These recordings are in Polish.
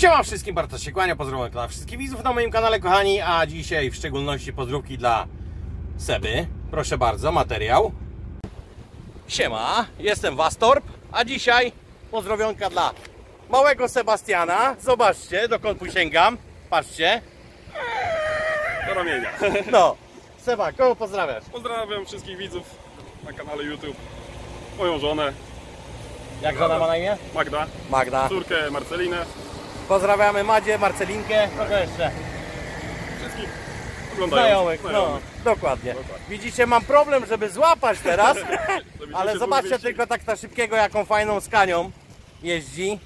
Siema wszystkim, Bartosz się kłania, pozdrowienia dla wszystkich widzów na moim kanale, kochani, a dzisiaj w szczególności pozdrówki dla Seby. Proszę bardzo, materiał. Siema, jestem Wastorp, a dzisiaj pozdrowionka dla małego Sebastiana. Zobaczcie, dokąd sięgam. Patrzcie. Do ramienia. No, Seba, kogo pozdrawiasz? Pozdrawiam wszystkich widzów na kanale YouTube. Moją żonę Jak żona ma na imię? Magda, Magda. córkę Marcelinę. Pozdrawiamy Madzie, Marcelinkę, kogo jeszcze? Wszystkich. Znajomych, no, dokładnie. Widzicie, mam problem, żeby złapać teraz, ale zobaczcie tylko tak na szybkiego, jaką fajną skanią jeździ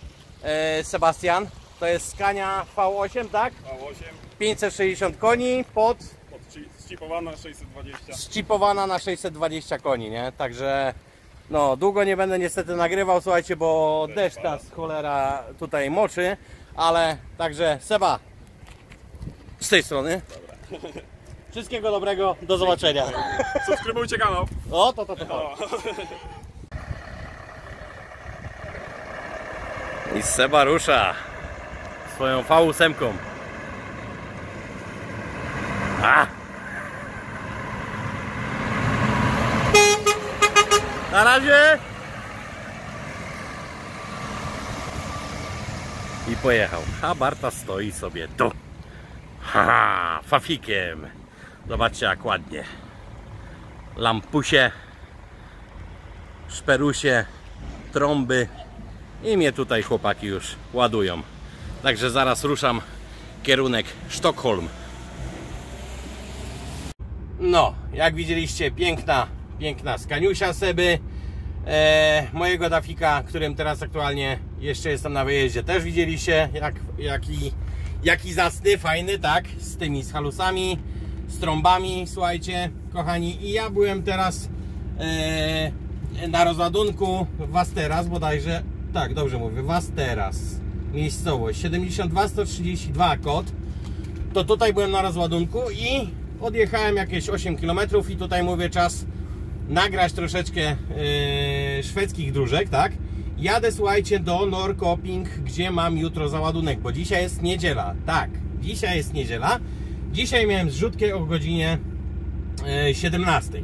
e, Sebastian. To jest skania V8, tak? A8 560 koni, pod ścipowana 620. ścipowana na 620 koni, nie? Także no, długo nie będę niestety nagrywał, słuchajcie, bo deszcz nas cholera tutaj moczy, ale także Seba z tej strony. Wszystkiego dobrego, do zobaczenia. Subskrybujcie kanał. O, to, to, to. to. I Seba rusza swoją V8. A! Na razie! I pojechał. A Barta stoi sobie tu. Ha, fafikiem. Zobaczcie jak ładnie. Lampusie, szperusie, trąby i mnie tutaj chłopaki już ładują. Także zaraz ruszam kierunek Sztokholm. No, jak widzieliście, piękna, piękna skaniusia Seby. E, mojego Dafika, którym teraz aktualnie jeszcze jestem na wyjeździe, też widzieliście, jak, jaki, jaki zacny, fajny, tak? Z tymi z halusami, z trąbami, słuchajcie, kochani. I ja byłem teraz e, na rozładunku Wasteras bodajże, tak, dobrze mówię, Wasteras, miejscowość 72 132 kod. To tutaj byłem na rozładunku i odjechałem jakieś 8 km i tutaj mówię czas nagrać troszeczkę yy, szwedzkich dróżek, tak? Jadę, słuchajcie, do Norrköping, gdzie mam jutro załadunek, bo dzisiaj jest niedziela. Tak, dzisiaj jest niedziela. Dzisiaj miałem zrzutkę o godzinie yy, 17.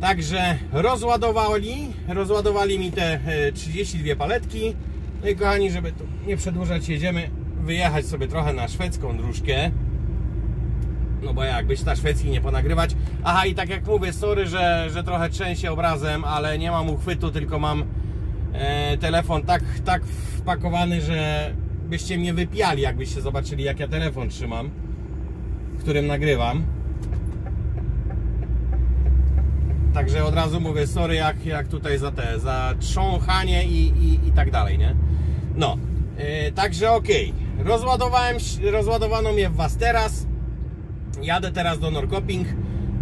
Także rozładowali, rozładowali mi te e, 32 paletki. No i kochani, żeby tu nie przedłużać, jedziemy wyjechać sobie trochę na szwedzką dróżkę. No bo jak być na Szwecji nie ponagrywać. Aha i tak jak mówię, sorry, że, że trochę trzęsie obrazem, ale nie mam uchwytu, tylko mam e, telefon tak, tak wpakowany, że byście mnie wypiali, jakbyście zobaczyli jak ja telefon trzymam, którym nagrywam. Także od razu mówię sorry jak, jak tutaj za te, za trząchanie i, i, i tak dalej, nie? No, yy, także okej. Rozładowałem, rozładowano mnie w Was teraz. Jadę teraz do Norrköping.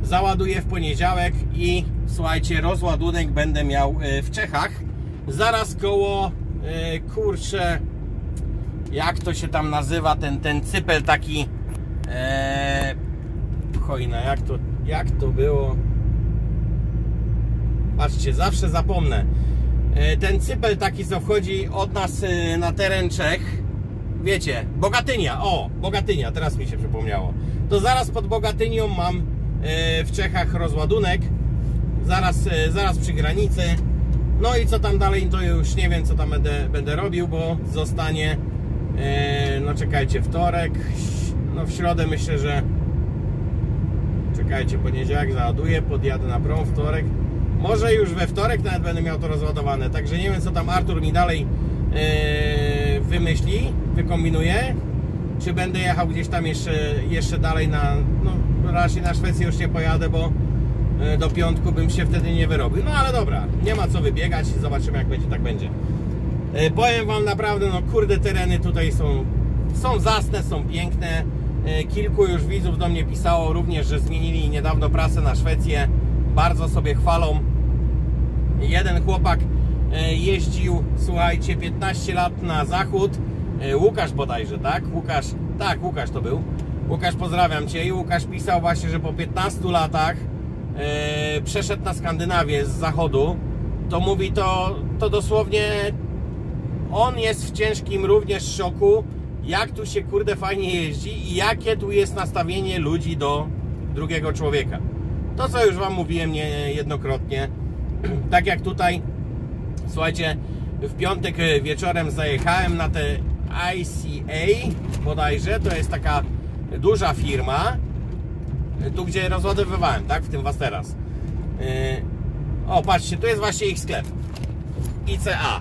Załaduję w poniedziałek i słuchajcie, rozładunek będę miał yy, w Czechach. Zaraz koło, yy, kurczę, jak to się tam nazywa, ten, ten cypel taki, e, chojna, jak to, jak to było? Patrzcie, zawsze zapomnę. E, Ten cypel taki, co wchodzi od nas e, na teren Czech. Wiecie, Bogatynia. O, Bogatynia, teraz mi się przypomniało. To zaraz pod Bogatynią mam e, w Czechach rozładunek. Zaraz, e, zaraz przy granicy. No i co tam dalej, to już nie wiem, co tam będę, będę robił, bo zostanie, e, no czekajcie, wtorek. No w środę myślę, że Czekajcie, poniedziałek załaduję, podjadę na prom, wtorek. Może już we wtorek nawet będę miał to rozładowane. Także nie wiem, co tam Artur mi dalej yy, wymyśli, wykombinuje. Czy będę jechał gdzieś tam jeszcze, jeszcze dalej na. No, raczej na Szwecję już nie pojadę, bo do piątku bym się wtedy nie wyrobił. No ale dobra, nie ma co wybiegać. Zobaczymy, jak będzie, tak będzie. Yy, powiem Wam naprawdę, no kurde, tereny tutaj są, są zasne, są piękne. E, Kilku już widzów do mnie pisało również, że zmienili niedawno prasę na Szwecję. Bardzo sobie chwalą. Jeden chłopak e, jeździł, słuchajcie, 15 lat na zachód. E, Łukasz bodajże, tak? Łukasz, tak, Łukasz to był. Łukasz, pozdrawiam Cię. I Łukasz pisał właśnie, że po 15 latach e, przeszedł na Skandynawię z zachodu. To mówi to, to dosłownie on jest w ciężkim również szoku, jak tu się kurde fajnie jeździ i jakie tu jest nastawienie ludzi do drugiego człowieka. To co już Wam mówiłem niejednokrotnie, tak jak tutaj, słuchajcie, w piątek wieczorem zajechałem na te ICA bodajże, to jest taka duża firma, tu gdzie rozładowywałem, tak, w tym Was teraz. Yy, o, patrzcie, tu jest właśnie ich sklep. ICA.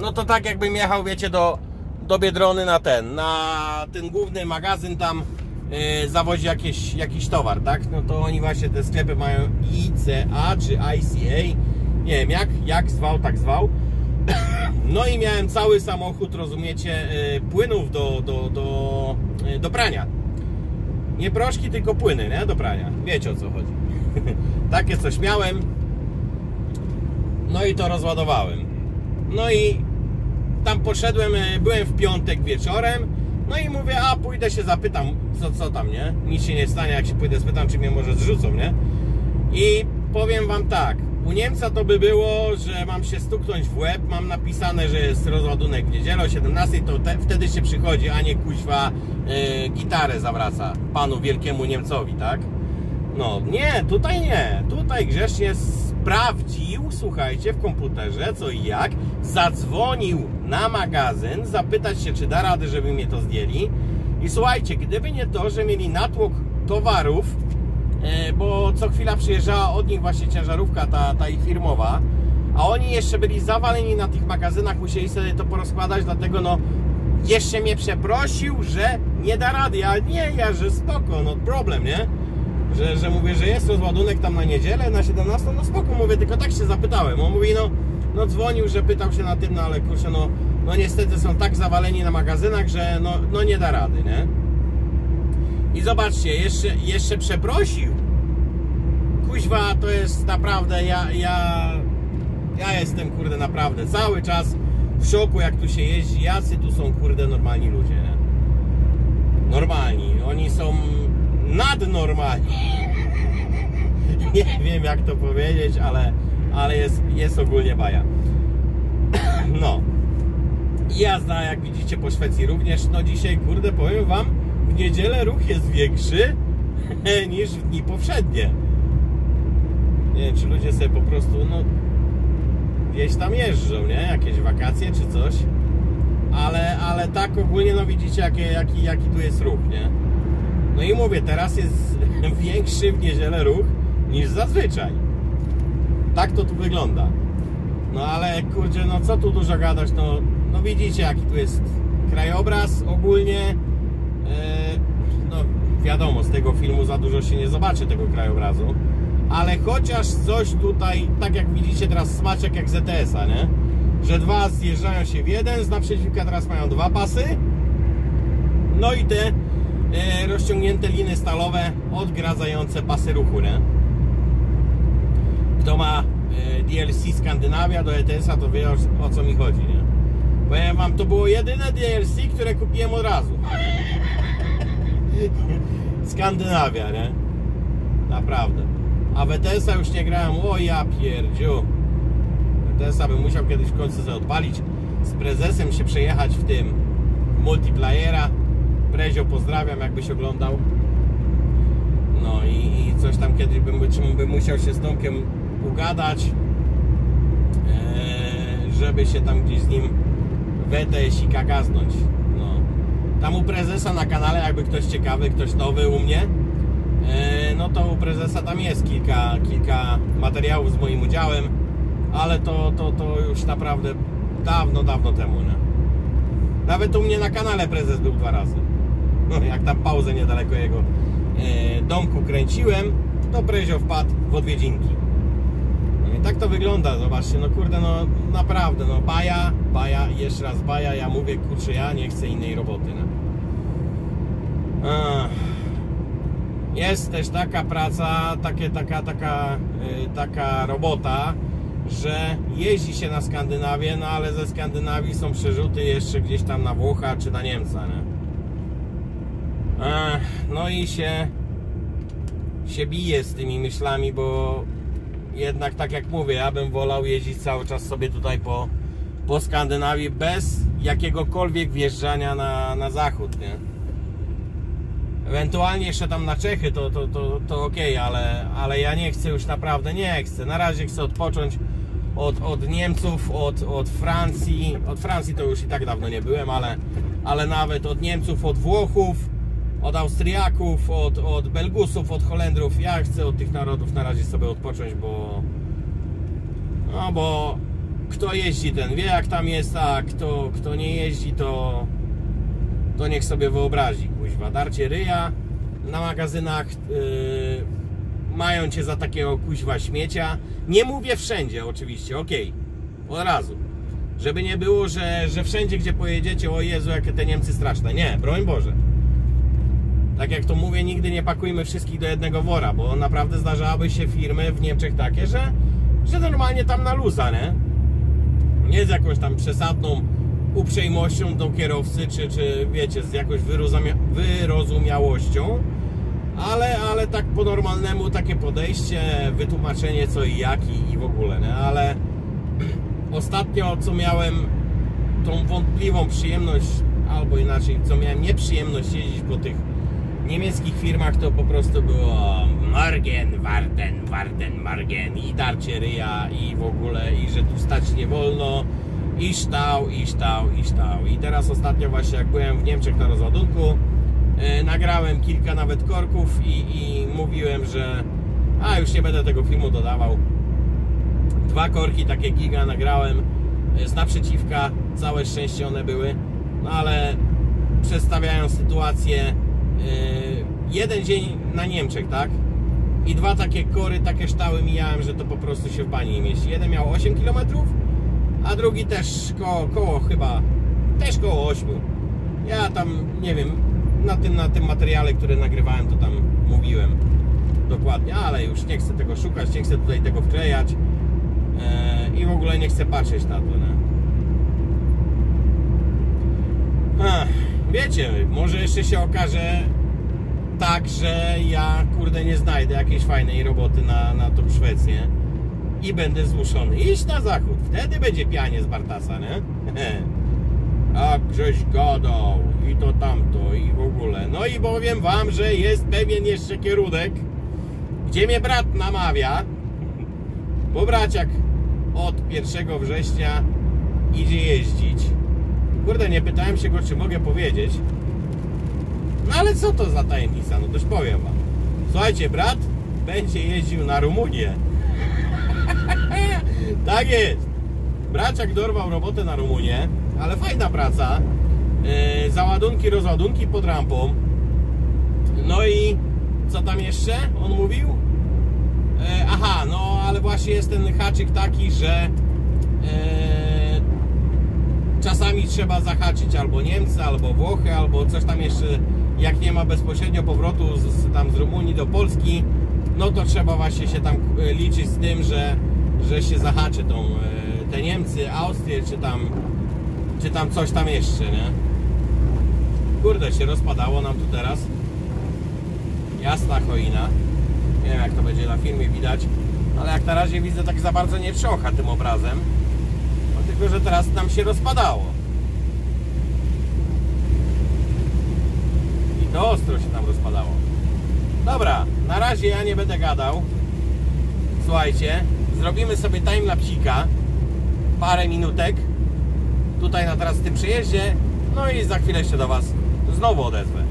No to tak jakbym jechał, wiecie, do, do Biedrony na ten, na ten główny magazyn tam yy, zawozi jakieś, jakiś towar, tak? No to oni właśnie te sklepy mają ICA czy ICA. Nie wiem jak, jak zwał, tak zwał. No i miałem cały samochód, rozumiecie, płynów do, do, do, do prania. Nie proszki, tylko płyny, nie? Do prania. Wiecie o co chodzi. Takie coś miałem. No i to rozładowałem. No i tam poszedłem, e, byłem w piątek wieczorem. No i mówię, a pójdę się zapytam, co, co tam, nie? Nic się nie stanie, jak się pójdę spytam, czy mnie może zrzucą, nie? I powiem wam tak, u Niemca to by było, że mam się stuknąć w łeb, mam napisane, że jest rozładunek w niedzielę o 17, to te, wtedy się przychodzi, a nie kuźwa e, gitarę zawraca panu wielkiemu Niemcowi, tak? No nie, tutaj nie. Tutaj grzecznie sprawdził, słuchajcie, w komputerze co i jak. Zadzwonił na magazyn, zapytać się, czy da radę, żeby mnie to zdjęli. I słuchajcie, gdyby nie to, że mieli natłok towarów, bo co chwila przyjeżdżała od nich właśnie ciężarówka, ta, ta ich firmowa, a oni jeszcze byli zawaleni na tych magazynach, musieli sobie to porozkładać, dlatego no jeszcze mnie przeprosił, że nie da rady, a nie, ja, że spoko, no problem, nie? że, że mówię, że jest rozładunek tam na niedzielę, na 17, no spoko, mówię, tylko tak się zapytałem. On mówi, no, no dzwonił, że pytał się na tym, no ale kurczę, no, no niestety są tak zawaleni na magazynach, że no, no nie da rady, nie? I zobaczcie, jeszcze, jeszcze przeprosił. Kuźwa, to jest naprawdę, ja, ja, ja jestem, kurde, naprawdę cały czas w szoku, jak tu się jeździ, jacy tu są, kurde, normalni ludzie? Normalni, oni są nadnormalni. Nie wiem jak to powiedzieć, ale, ale jest, jest ogólnie baja. No. Jazda, jak widzicie, po Szwecji również. No dzisiaj, kurde, powiem Wam, w niedzielę ruch jest większy niż w dni powszednie. Nie wiem, czy ludzie sobie po prostu, no, gdzieś tam jeżdżą, nie? Jakieś wakacje czy coś. Ale, ale tak ogólnie, no widzicie, jaki, jaki, jaki tu jest ruch, nie? No i mówię, teraz jest większy w niedzielę ruch niż zazwyczaj. Tak to tu wygląda. No ale kurczę, no co tu dużo gadać, no, no widzicie jaki tu jest krajobraz ogólnie. E, no wiadomo, z tego filmu za dużo się nie zobaczy tego krajobrazu. Ale chociaż coś tutaj, tak jak widzicie teraz smaczek jak ZTS-a, nie? Że dwa zjeżdżają się w jeden, z naprzeciwka teraz mają dwa pasy. No i te e, rozciągnięte liny stalowe odgradzające pasy ruchu, nie? Kto ma e, DLC Skandynawia do ETS-a, to wie o, o co mi chodzi, nie? Powiem wam, to było jedyne DLC, które kupiłem od razu. Skandynawia, nie? Naprawdę. A w ETS-a już nie grałem, o ja pierdziu. ETS-a bym musiał kiedyś w końcu sobie odpalić, z prezesem się przejechać w tym multiplayera. Prezio pozdrawiam, jakbyś oglądał. No i, i coś tam kiedyś bym, bym musiał się z Tomkiem ugadać, e, żeby się tam gdzieś z nim w ETS-ika gaznąć. No. Tam u prezesa na kanale, jakby ktoś ciekawy, ktoś nowy u mnie, no to u prezesa tam jest kilka, kilka materiałów z moim udziałem, ale to, to, to już naprawdę dawno, dawno temu, nie? Nawet u mnie na kanale prezes był dwa razy. No, jak tam pauzę niedaleko jego e, domku kręciłem, to prezio wpadł w odwiedzinki. No i tak to wygląda, zobaczcie, no kurde, no naprawdę, no baja, baja, jeszcze raz baja, ja mówię, kurczę, ja nie chcę innej roboty. Ach. Jest też taka praca, takie, taka, taka, y, taka robota, że jeździ się na Skandynawię, no ale ze Skandynawii są przerzuty jeszcze gdzieś tam na Włocha czy na Niemca, nie? No i się się bije z tymi myślami, bo jednak tak jak mówię, ja bym wolał jeździć cały czas sobie tutaj po, po Skandynawii bez jakiegokolwiek wjeżdżania na, na zachód, nie? Ewentualnie jeszcze tam na Czechy to, to, to, to ok, ale, ale ja nie chcę już naprawdę, nie chcę. Na razie chcę odpocząć od, od Niemców, od, od Francji. Od Francji to już i tak dawno nie byłem, ale, ale nawet od Niemców, od Włochów, od Austriaków, od, od Belgusów, od Holendrów. Ja chcę od tych narodów na razie sobie odpocząć, bo no bo kto jeździ ten wie jak tam jest, a kto, kto nie jeździ to to niech sobie wyobrazi, kuźwa, darcie ryja na magazynach yy, mają cię za takiego kuźwa śmiecia. Nie mówię wszędzie oczywiście, okej, od razu. Żeby nie było, że, że wszędzie gdzie pojedziecie, o Jezu, jakie te Niemcy straszne. Nie, broń Boże. Tak jak to mówię, nigdy nie pakujmy wszystkich do jednego wora, bo naprawdę zdarzały się firmy w Niemczech takie, że, że normalnie tam na luza, nie? Nie z jakąś tam przesadną uprzejmością do kierowcy, czy, czy wiecie, z jakąś wyrozumia wyrozumiałością, ale, ale tak po normalnemu takie podejście, wytłumaczenie co i jak i, i w ogóle, nie? ale ostatnio co miałem tą wątpliwą przyjemność, albo inaczej, co miałem nieprzyjemność jeździć po tych niemieckich firmach, to po prostu było Morgen, Warten, Warten, Morgen i darcie ryja i w ogóle, i że tu stać nie wolno, i ształ, i ształ, i ształ. I teraz ostatnio właśnie jak byłem w Niemczech na rozładunku, yy, nagrałem kilka nawet korków i, i mówiłem, że a już nie będę tego filmu dodawał. Dwa korki takie giga nagrałem yy, z naprzeciwka, całe szczęście one były, no ale przedstawiają sytuację yy, jeden dzień na Niemczech, tak? I dwa takie kory, takie ształy mijałem, że to po prostu się w bani nie mieści. Jeden miał 8 kilometrów a drugi też koło, koło chyba, też koło 8. Ja tam, nie wiem, na tym, na tym materiale, który nagrywałem, to tam mówiłem dokładnie, ale już nie chcę tego szukać, nie chcę tutaj tego wklejać eee, i w ogóle nie chcę patrzeć na to? Ach, wiecie, może jeszcze się okaże tak, że ja, kurde, nie znajdę jakiejś fajnej roboty na, na tą Szwecję i będę zmuszony iść na zachód. Wtedy będzie pianie z Bartasa, nie? A Grześ gadał i to tamto i w ogóle. No i powiem wam, że jest pewien jeszcze kierunek, gdzie mnie brat namawia, bo braciak od 1 września idzie jeździć. Kurde, nie pytałem się go, czy mogę powiedzieć. No ale co to za tajemnica? No też powiem wam. Słuchajcie, brat będzie jeździł na Rumunię. Tak jest. Braciak dorwał robotę na Rumunię, ale fajna praca. Yy, załadunki, rozładunki pod rampą. No i co tam jeszcze on mówił? Yy, aha, no ale właśnie jest ten haczyk taki, że yy, czasami trzeba zahaczyć albo Niemcy, albo Włochy, albo coś tam jeszcze, jak nie ma bezpośrednio powrotu z, tam z Rumunii do Polski, no to trzeba właśnie się tam liczyć z tym, że, że się zahaczy tą, te Niemcy, Austrię, czy tam, czy tam coś tam jeszcze, nie? Kurde, się rozpadało nam tu teraz. Jasna choina. Nie wiem, jak to będzie na filmie widać, ale jak na razie widzę, tak za bardzo nie trzącha tym obrazem. No, tylko, że teraz nam się rozpadało. I to ostro się tam rozpadało. Dobra, na razie ja nie będę gadał. Słuchajcie, zrobimy sobie timelapsika parę minutek tutaj na teraz tym przejeździe no i za chwilę się do Was znowu odezwę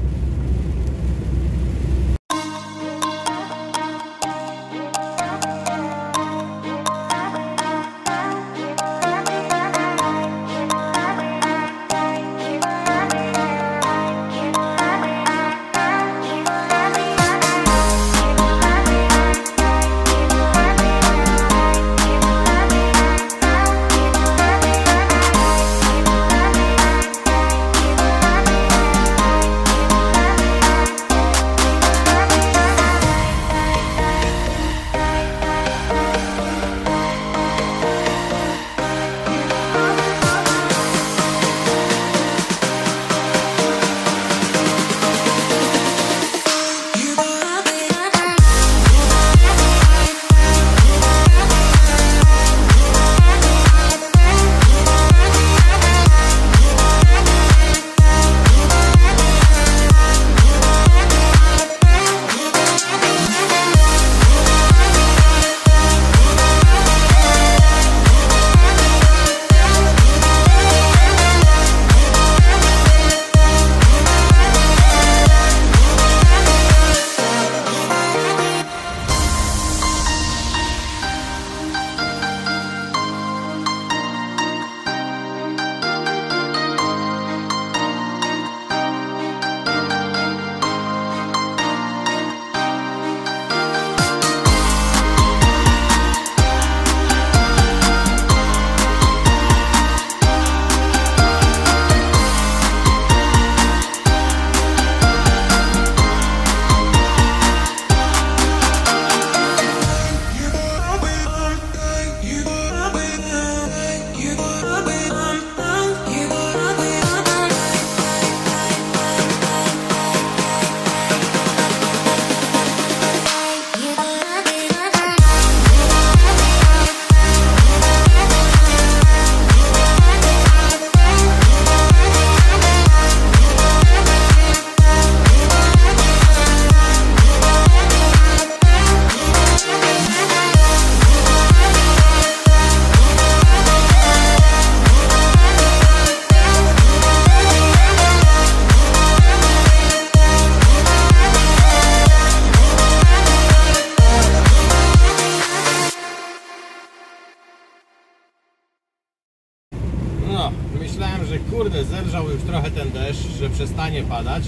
przestanie padać,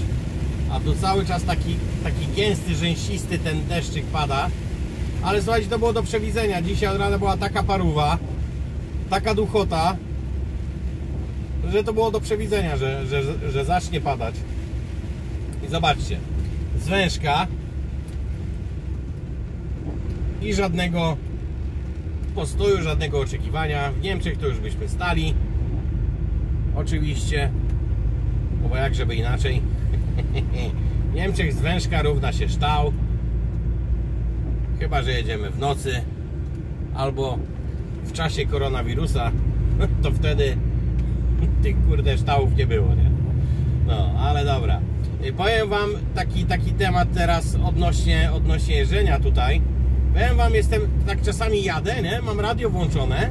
a tu cały czas taki, taki gęsty, rzęsisty ten deszczyk pada. Ale słuchajcie, to było do przewidzenia. Dzisiaj od rana była taka paruwa, taka duchota, że to było do przewidzenia, że, że, że zacznie padać. I zobaczcie, zwężka i żadnego postoju, żadnego oczekiwania. W Niemczech to już byśmy stali. Oczywiście, bo jak żeby inaczej. Niemczech zwężka równa się ształ. Chyba, że jedziemy w nocy albo w czasie koronawirusa, to wtedy tych kurde ształów nie było, nie? No, ale dobra. Y, Powiem Wam taki, taki temat teraz odnośnie, odnośnie jeżdżenia tutaj. Powiem Wam, jestem, tak czasami jadę, nie? Mam radio włączone.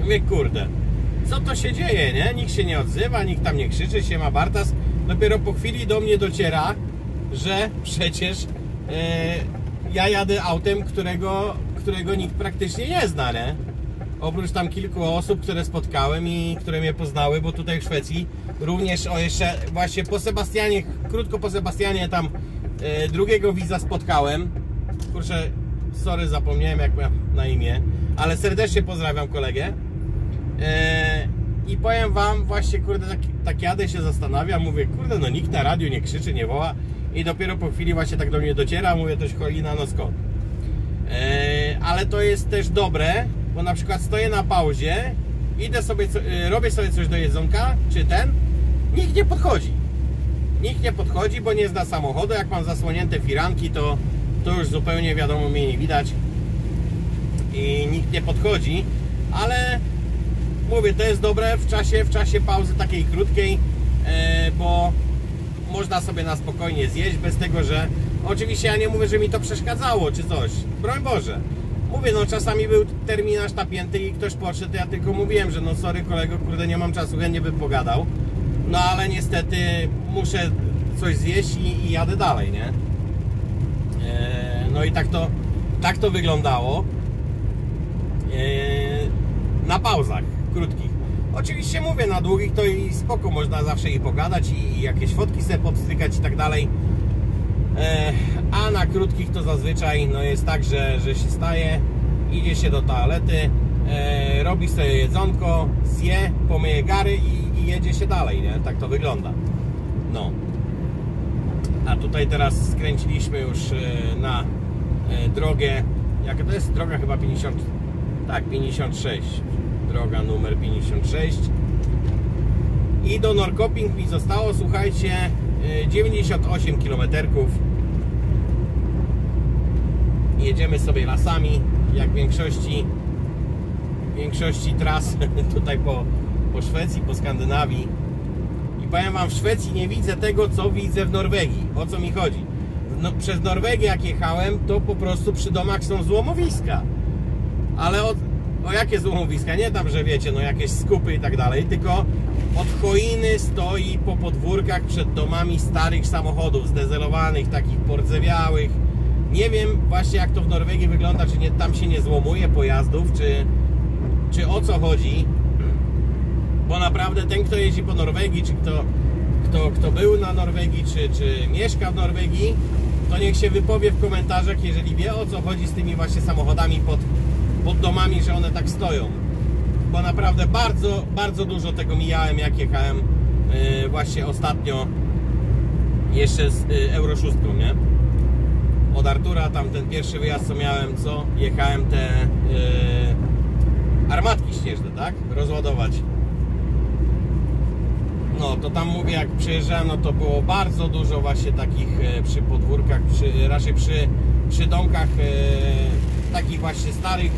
Mówię, kurde, co to się dzieje, nie? Nikt się nie odzywa, nikt tam nie krzyczy, się ma Bartas. Dopiero po chwili do mnie dociera, że przecież e, ja jadę autem, którego, którego nikt praktycznie nie zna, nie? Oprócz tam kilku osób, które spotkałem i które mnie poznały, bo tutaj w Szwecji również o jeszcze właśnie po Sebastianie, krótko po Sebastianie tam e, drugiego widza spotkałem. Kurczę, sorry, zapomniałem jak miał na imię, ale serdecznie pozdrawiam kolegę. E, I powiem wam, właśnie kurde, tak, tak jadę się zastanawiam, mówię, kurde, no nikt na radiu nie krzyczy, nie woła i dopiero po chwili właśnie tak do mnie dociera, mówię, toś cholina, no skąd? E, ale to jest też dobre, bo na przykład stoję na pauzie, idę sobie, e, robię sobie coś do jedzonka, czy ten, nikt nie podchodzi. Nikt nie podchodzi, bo nie zna samochodu. Jak mam zasłonięte firanki, to, to już zupełnie wiadomo mnie nie widać i nikt nie podchodzi, ale mówię, to jest dobre w czasie, w czasie pauzy takiej krótkiej, e, bo można sobie na spokojnie zjeść bez tego, że oczywiście ja nie mówię, że mi to przeszkadzało czy coś, broń Boże. Mówię, no czasami był terminarz napięty i ktoś podszedł, ja tylko mówiłem, że no sorry kolego, kurde nie mam czasu, chętnie bym pogadał. No ale niestety muszę coś zjeść i, i jadę dalej, nie? E, no i tak to, tak to wyglądało e, na pauzach krótkich. Oczywiście mówię, na długich to i spoko, można zawsze i pogadać i, jakieś fotki sobie podstrykać i tak dalej. E, a na krótkich to zazwyczaj no jest tak, że, że się staje, idzie się do toalety, e, robi sobie jedzonko, zje, pomyje gary i, i jedzie się dalej, nie? Tak to wygląda. No. A tutaj teraz skręciliśmy już e, na drogę, jaka to jest? Droga chyba 50, tak 56, droga numer 56 i do Norrköping mi zostało, słuchajcie, e, 98 km jedziemy sobie lasami, jak większości większości tras tutaj po, po Szwecji, po Skandynawii i powiem Wam, w Szwecji nie widzę tego, co widzę w Norwegii. O co mi chodzi? No, przez Norwegię jak jechałem, to po prostu przy domach są złomowiska. Ale od, o jakie złomowiska? Nie tam, że wiecie, no jakieś skupy i tak dalej, tylko od choiny stoi po podwórkach przed domami starych samochodów, zdezelowanych, takich pordzewiałych. Nie wiem właśnie jak to w Norwegii wygląda, czy nie, tam się nie złomuje pojazdów, czy, czy o co chodzi bo naprawdę ten, kto jeździ po Norwegii, czy kto, kto, kto był na Norwegii, czy, czy mieszka w Norwegii, to niech się wypowie w komentarzach, jeżeli wie o co chodzi z tymi właśnie samochodami pod, pod domami, że one tak stoją. Bo naprawdę bardzo, bardzo dużo tego mijałem, jak jechałem yy, właśnie ostatnio jeszcze z yy, Euro 6, nie? Od Artura, tam ten pierwszy wyjazd, co miałem, co? Jechałem te yy, armatki śnieżne, tak? Rozładować. No to tam mówię, jak przyjeżdżałem, no to było bardzo dużo właśnie takich przy podwórkach, przy, raczej przy, przy domkach takich właśnie starych,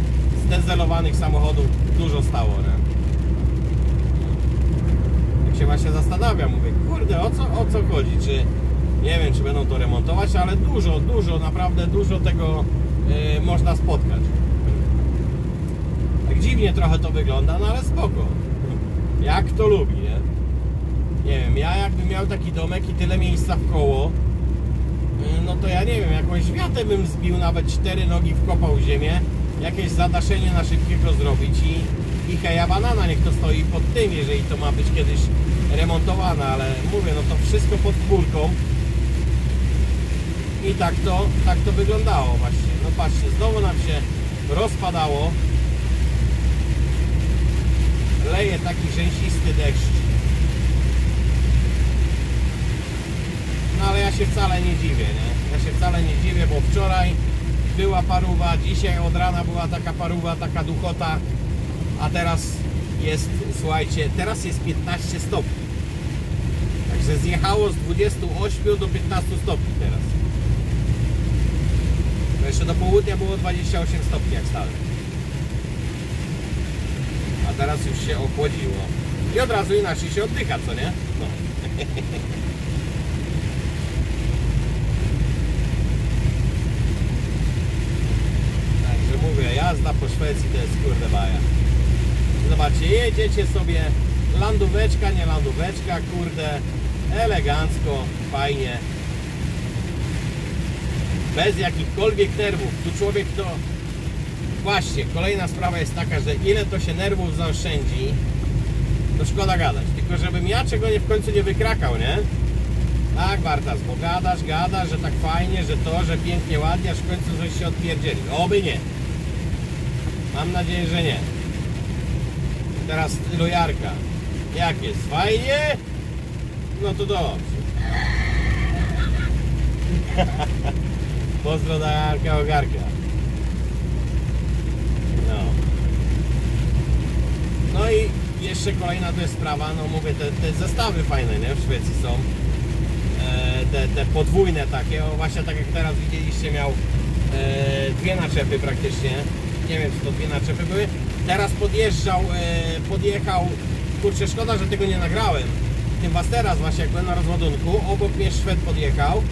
zdezelowanych samochodów dużo stało, nie? Jak się właśnie zastanawiam, mówię, kurde, o co, o co chodzi, czy nie wiem, czy będą to remontować, ale dużo, dużo, naprawdę dużo tego e, można spotkać. Tak dziwnie trochę to wygląda, no ale spoko. Jak to lubi, nie? Nie wiem, ja jakbym miał taki domek i tyle miejsca w koło, no to ja nie wiem, jakąś wiatę bym zbił, nawet cztery nogi wkopał w ziemię, jakieś zadaszenie na szybkiego zrobić i, i heja banana, niech to stoi pod tym, jeżeli to ma być kiedyś remontowane, ale mówię, no to wszystko pod chmurką. I tak to, tak to wyglądało właśnie. No patrzcie, znowu nam się rozpadało. Leje taki rzęsisty deszcz. No ale ja się wcale nie dziwię, nie? Ja się wcale nie dziwię, bo wczoraj była paruwa, dzisiaj od rana była taka paruwa, taka duchota, a teraz jest, słuchajcie, teraz jest 15 stopni. Także zjechało z 28 do 15 stopni teraz. To jeszcze do południa było 28 stopni jak stałem. A teraz już się ochłodziło. I od razu inaczej się oddycha, co nie? No. Także mówię, jazda po Szwecji to jest kurde baja. Zobaczcie, jedziecie sobie landóweczka, nie landóweczka, kurde, elegancko, fajnie. Bez jakichkolwiek nerwów. Tu człowiek to... Właśnie, kolejna sprawa jest taka, że ile to się nerwów zaoszczędzi, to szkoda gadać. Tylko żebym ja czego nie w końcu nie wykrakał, nie? Tak, Bartas, bo gadasz, gadasz, że tak fajnie, że to, że pięknie, ładnie, aż w końcu coś się odpierdzieli. Oby nie. Mam nadzieję, że nie. Teraz lojarka. Jak jest? Fajnie? No to dobrze. Pozdro dla Ogarka. No. No i jeszcze kolejna to jest sprawa, no mówię, te, te zestawy fajne, nie? W Szwecji są. E, te, te podwójne takie, o właśnie tak jak teraz widzieliście miał e, dwie naczepy praktycznie. Nie wiem czy to dwie naczepy były. Teraz podjeżdżał, e, podjechał, kurczę szkoda, że tego nie nagrałem. Tym was teraz właśnie jak byłem na rozładunku, obok mnie Szwed podjechał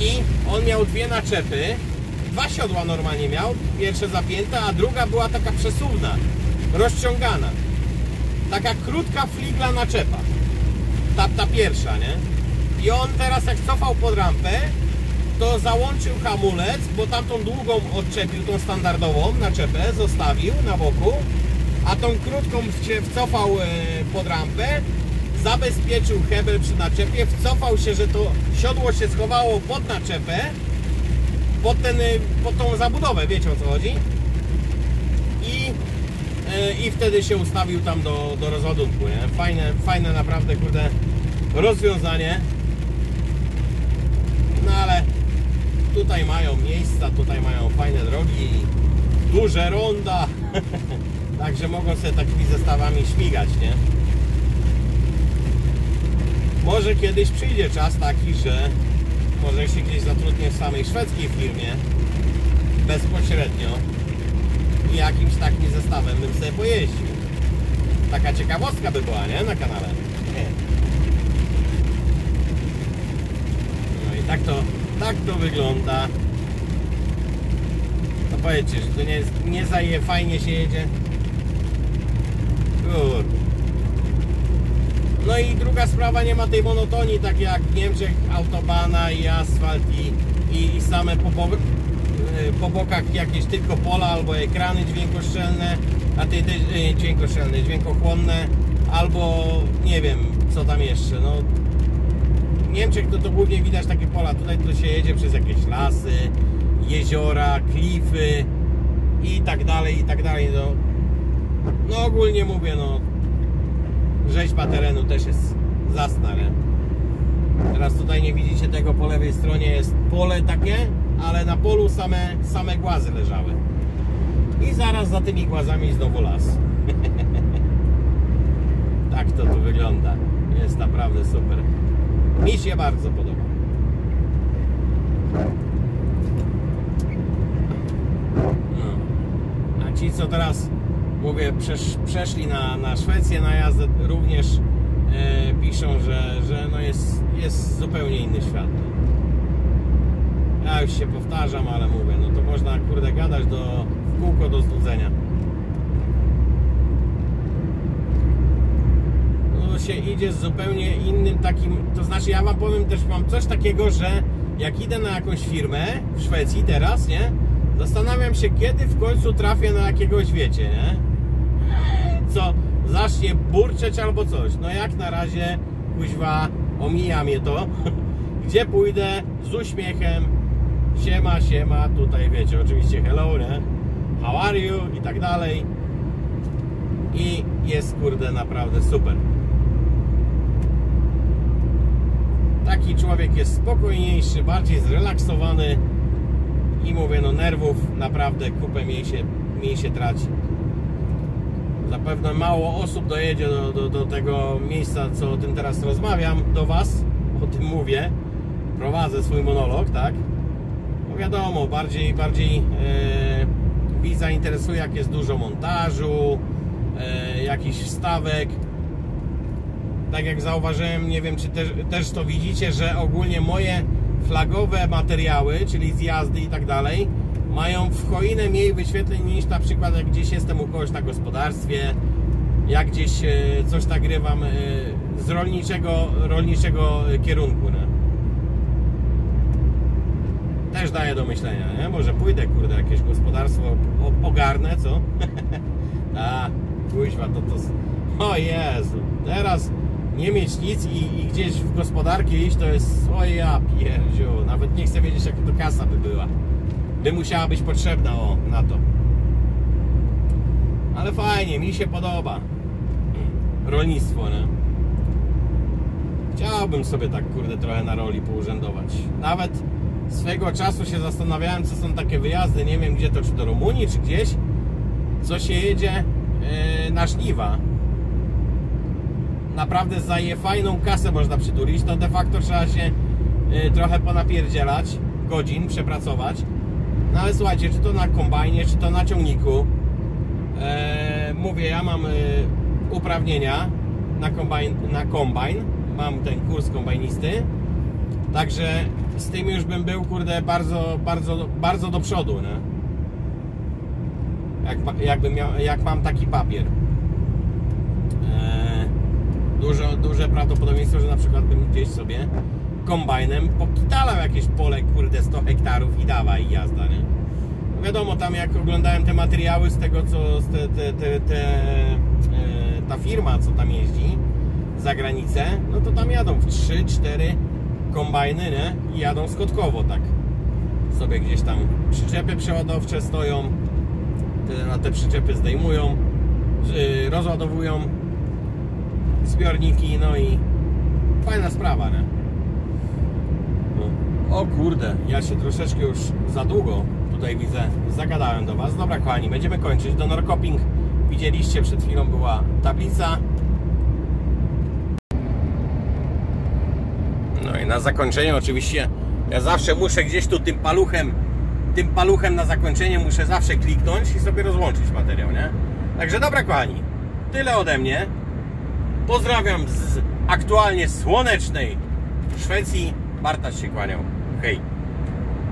i on miał dwie naczepy, dwa siodła normalnie miał, pierwsze zapięte, a druga była taka przesuwna, rozciągana. Taka krótka fligla naczepa. Ta, ta pierwsza, nie? I on teraz jak cofał pod rampę, to załączył hamulec, bo tamtą długą odczepił, tą standardową naczepę, zostawił na boku, a tą krótką wcofał e, pod rampę, zabezpieczył hebel przy naczepie, wcofał się, że to siodło się schowało pod naczepę, pod, ten, e, pod tą zabudowę, wiecie o co chodzi? I, e, i wtedy się ustawił tam do, do rozładunku, nie? Fajne, fajne naprawdę, kurde, rozwiązanie. No ale tutaj mają miejsca, tutaj mają fajne drogi, duże ronda, także mogą sobie takimi zestawami śmigać, nie? Może kiedyś przyjdzie czas taki, że może się gdzieś zatrudnię w samej szwedzkiej firmie bezpośrednio i jakimś takim zestawem bym sobie pojeździł. Taka ciekawostka by była, nie? Na kanale. No i tak to, tak to wygląda. No powiedzcie, że to nie, nie zaje, fajnie się jedzie. Kurde. No i druga sprawa, nie ma tej monotonii, tak jak w Niemczech autobana i asfalt i, i, i same po, bo, y, po bokach jakieś tylko pola albo ekrany dźwiękoszczelne, a ty, ty y, dźwiękoszczelne, dźwiękochłonne, albo nie wiem co tam jeszcze. No, Niemczech to, to głównie widać takie pola, tutaj to się jedzie przez jakieś lasy, jeziora, klify i tak dalej, i tak dalej. No, no ogólnie mówię, no rzeźba terenu też jest zasna, nie? Teraz tutaj nie widzicie tego po lewej stronie jest pole takie, ale na polu same, same głazy leżały. I zaraz za tymi głazami znowu las. tak to tu wygląda. Jest naprawdę super. Mi się bardzo podoba. No. A ci co teraz mówię, przesz, przeszli na, na Szwecję na jazdę, również e, piszą, że, że no jest, jest zupełnie inny świat. Ja już się powtarzam, ale mówię, no to można kurde gadać do, w kółko do znudzenia. No się idzie z zupełnie innym takim, to znaczy ja wam powiem też, mam coś takiego, że jak idę na jakąś firmę w Szwecji teraz, nie? Zastanawiam się, kiedy w końcu trafię na jakiegoś, wiecie, nie? Co zacznie burczeć albo coś. No jak na razie, kuźwa, omija mnie to. Gdzie pójdę z uśmiechem, siema, siema, tutaj wiecie, oczywiście hello, nie? How are you? I tak dalej. I jest, kurde, naprawdę super. Taki człowiek jest spokojniejszy, bardziej zrelaksowany i mówię, no nerwów naprawdę kupę mniej się, mniej się traci. Zapewne mało osób dojedzie do, do, do tego miejsca, co o tym teraz rozmawiam, do Was, o tym mówię, prowadzę swój monolog, tak? No wiadomo, bardziej, bardziej e, widza interesuje, jak jest dużo montażu, e, jakichś wstawek. Tak jak zauważyłem, nie wiem, czy też, też to widzicie, że ogólnie moje flagowe materiały, czyli zjazdy i tak dalej, mają w choinę mniej wyświetleń niż na przykład jak gdzieś jestem u kogoś na gospodarstwie, jak gdzieś e, coś nagrywam e, z rolniczego, rolniczego kierunku. Nie? Też daje do myślenia, nie? Może pójdę, kurde, jakieś gospodarstwo ogarnę, co? A, kuźwa, to to... O Jezu, teraz nie mieć nic i, i gdzieś w gospodarkę iść, to jest... O ja pierdziu, nawet nie chcę wiedzieć, jaka to kasa by była. By musiała być potrzebna, o, na to. Ale fajnie, mi się podoba. Rolnictwo, nie? Chciałbym sobie tak, kurde, trochę na roli pourzędować. Nawet swego czasu się zastanawiałem, co są takie wyjazdy, nie wiem gdzie to, czy do Rumunii, czy gdzieś, co się jedzie yy, na żniwa. Naprawdę za je fajną kasę można przytulić, to de facto trzeba się yy, trochę ponapierdzielać, godzin przepracować. No ale słuchajcie, czy to na kombajnie, czy to na ciągniku, e, mówię, ja mam e, uprawnienia na kombajn, na kombajn, mam ten kurs kombajnisty, także z tym już bym był, kurde, bardzo, bardzo, bardzo do przodu, nie? Jak, jakbym miał, jak mam taki papier. E, dużo, duże prawdopodobieństwo, że na przykład bym gdzieś sobie kombajnem pokitalał jakieś pole, kurde, 100 hektarów i dawaj, i jazda, nie? Wiadomo, tam jak oglądałem te materiały z tego, co z te, te, te, te, e, ta firma, co tam jeździ za granicę, no to tam jadą w 3-4 kombajny, nie? I jadą skotkowo, tak. Sobie gdzieś tam przyczepy przeładowcze stoją, tyle na te przyczepy zdejmują, y, rozładowują zbiorniki, no i fajna sprawa, nie? No. O kurde, ja się troszeczkę już za długo tutaj widzę, zagadałem do Was. Dobra kochani, będziemy kończyć. Do Norcoping widzieliście, przed chwilą była tablica. No i na zakończenie oczywiście ja zawsze muszę gdzieś tu tym paluchem tym paluchem na zakończenie muszę zawsze kliknąć i sobie rozłączyć materiał, nie? Także dobra kochani, tyle ode mnie. Pozdrawiam z aktualnie słonecznej Szwecji. Bartaś się kłaniał. Hej.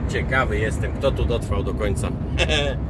Ciekawy jestem, kto tu dotrwał do końca.